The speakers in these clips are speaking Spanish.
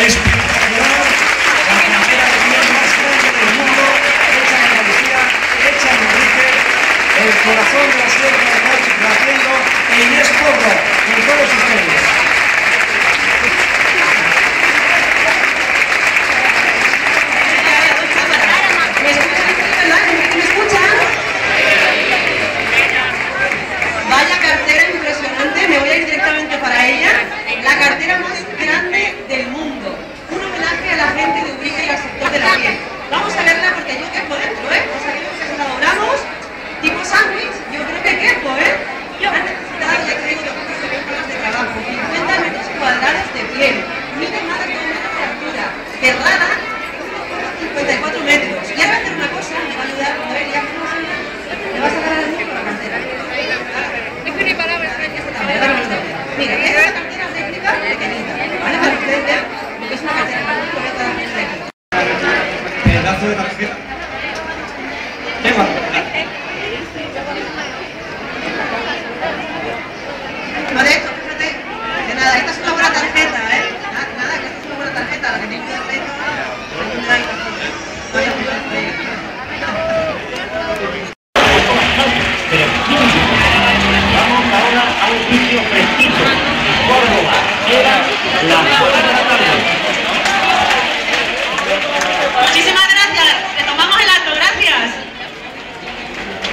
espectacular, la cantera de más grande del mundo, hecha en Andalucía, hecha en Enrique, el corazón de la sierra cerrada, 54 metros. Y ahora hacer una cosa, me va a ayudar, a ver, ya le vas a dar a la con la cartera. Es que ni palabras, Mira, es una cartera técnica pequeñita, ¿vale? Para ustedes vean lo que es una cartera técnica. Pedazo de tarjeta. Muchísimas gracias. Retomamos el acto, gracias.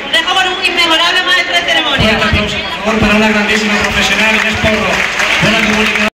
Os dejo con un inmejorable maestro de ceremonia. Un aplauso, por favor, para una grandísima profesional, Inés Porro, de la comunidad.